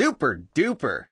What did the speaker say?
Super duper.